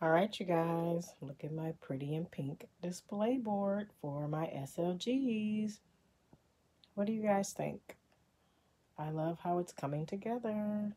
All right, you guys, look at my pretty and pink display board for my SLGs. What do you guys think? I love how it's coming together.